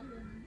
เ